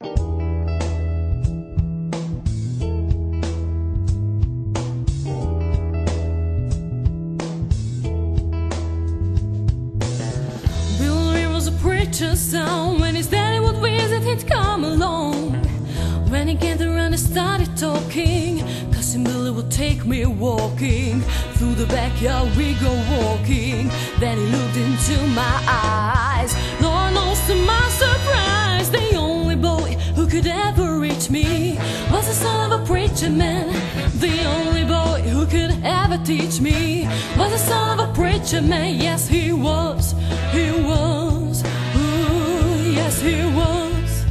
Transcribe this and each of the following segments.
Billy was a preacher's son. When his daddy would visit, he'd come along. When he came around, he started talking. Cousin Billy would take me walking. Through the backyard, we go walking. Then he looked into my eyes. Teach me was the son of a preacher man. Yes, he was. He was. Ooh, yes, he was.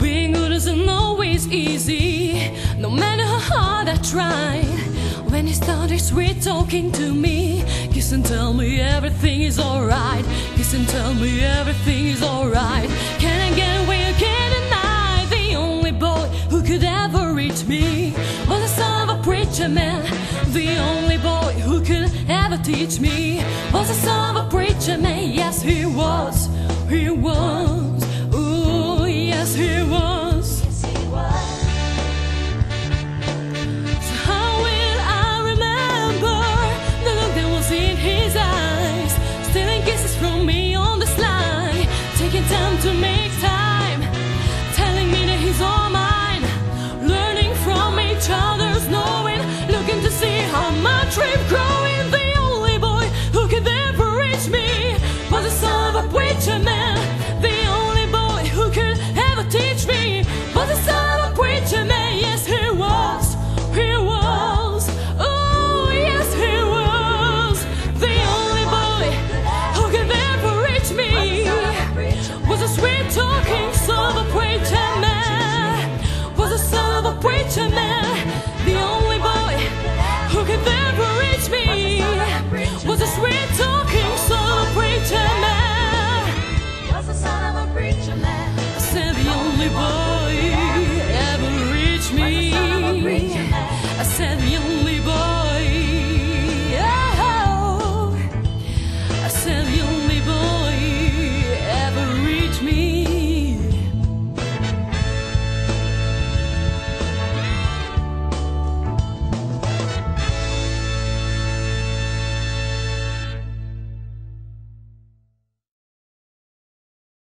Being good isn't always easy, no matter how hard I try. When he started sweet talking to me, kiss and tell me everything is alright. Kiss and tell me everything is alright. Me was the son of a preacher man. The only boy who could ever teach me was the son of a preacher man. Yes, he was. He was.